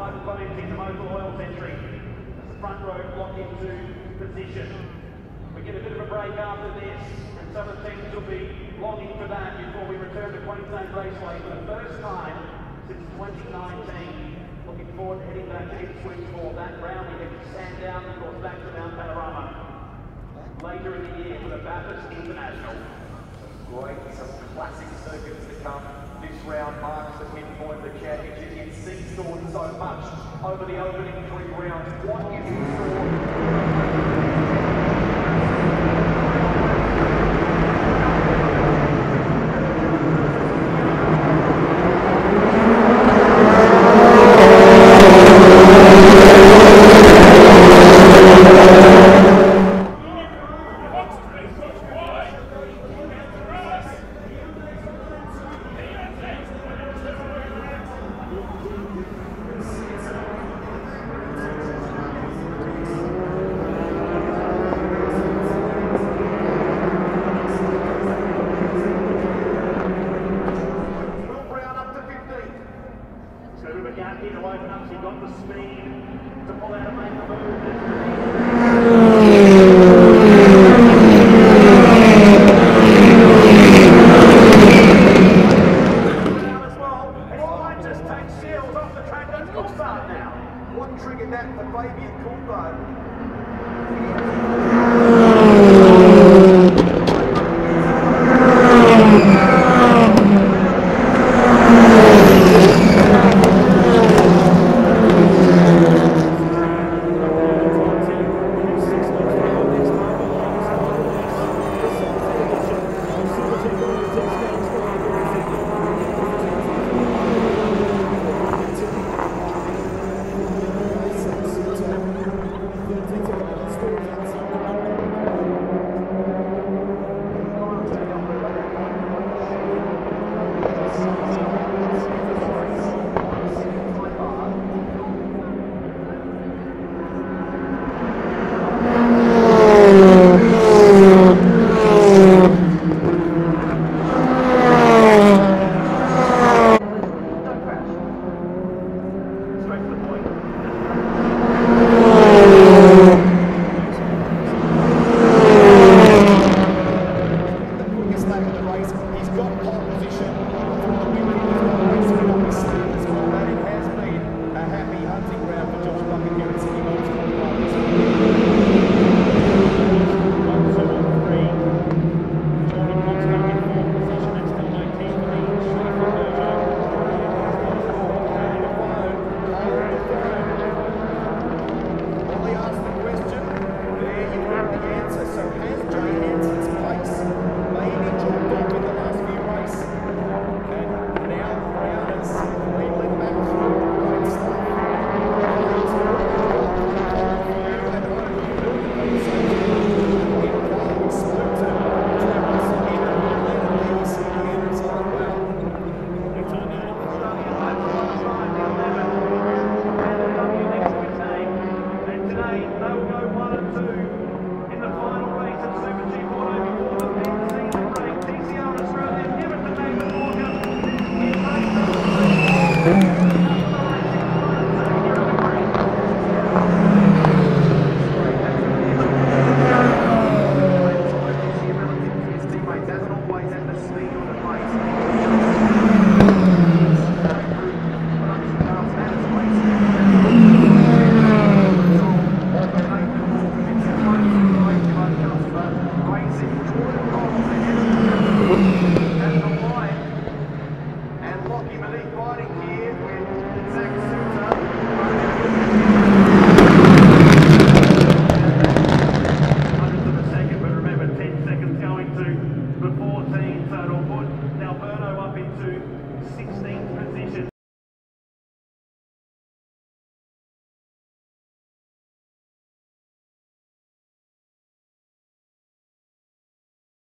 microphones into Mobil Oil Century. As the front row lock into position. We get a bit of a break after this, and some of the teams will be longing for that before we return to Queensland Raceway for the first time since 2019. Looking forward to heading back to Ipswich for that round. We head to Sandown, of course, back to Mount Panorama later in the year for the Bathurst International. Great, some classic circuits to come. This round marks the midpoint of the championship. It's seesawed so much over the opening three rounds. What is in store? Will Brown up to 15. So a bit of a gap here to open up, so you've got the speed to pull out and make the move. Now as well, and he might just take Shields off the track. That's good start now. What triggered that for Fabian Coulthard? Malik fighting here with Zach